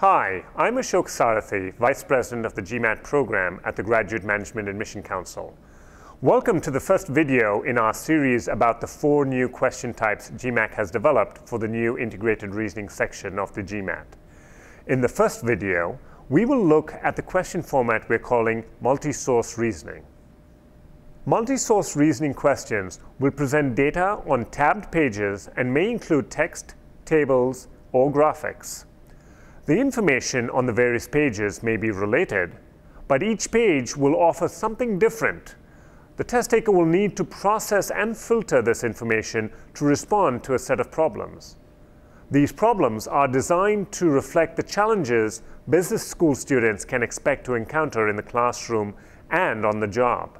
Hi, I'm Ashok Sarathy, Vice President of the GMAT program at the Graduate Management Admission Council. Welcome to the first video in our series about the four new question types GMAC has developed for the new integrated reasoning section of the GMAT. In the first video, we will look at the question format we're calling multi-source reasoning. Multi-source reasoning questions will present data on tabbed pages and may include text, tables, or graphics. The information on the various pages may be related, but each page will offer something different. The test taker will need to process and filter this information to respond to a set of problems. These problems are designed to reflect the challenges business school students can expect to encounter in the classroom and on the job.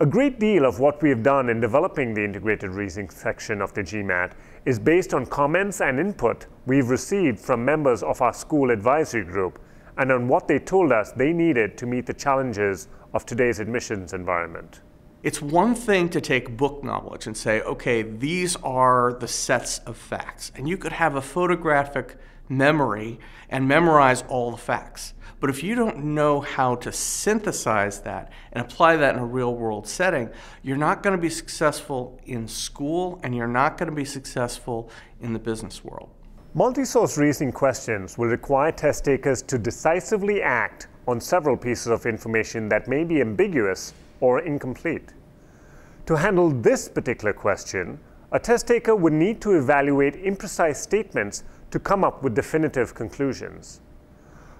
A great deal of what we have done in developing the integrated reasoning section of the GMAT is based on comments and input we've received from members of our school advisory group and on what they told us they needed to meet the challenges of today's admissions environment. It's one thing to take book knowledge and say, okay, these are the sets of facts. And you could have a photographic memory and memorize all the facts. But if you don't know how to synthesize that and apply that in a real world setting, you're not going to be successful in school and you're not going to be successful in the business world. Multi-source reasoning questions will require test takers to decisively act on several pieces of information that may be ambiguous or incomplete. To handle this particular question, a test taker would need to evaluate imprecise statements to come up with definitive conclusions.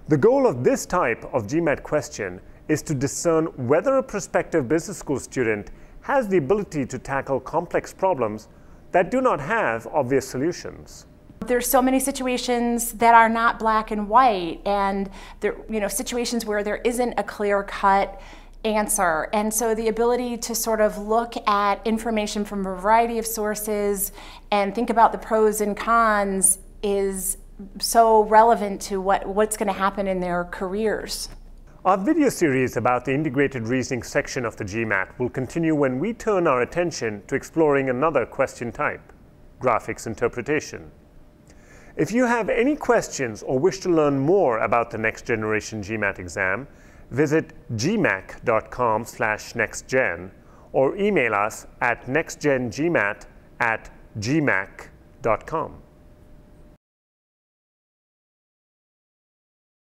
The goal of this type of GMAT question is to discern whether a prospective business school student has the ability to tackle complex problems that do not have obvious solutions. There's so many situations that are not black and white, and there, you know, situations where there isn't a clear cut answer. And so the ability to sort of look at information from a variety of sources and think about the pros and cons is so relevant to what, what's going to happen in their careers. Our video series about the integrated reasoning section of the GMAT will continue when we turn our attention to exploring another question type, graphics interpretation. If you have any questions or wish to learn more about the next generation GMAT exam, visit gmac.com slash nextgen or email us at nextgengmat at gmac.com.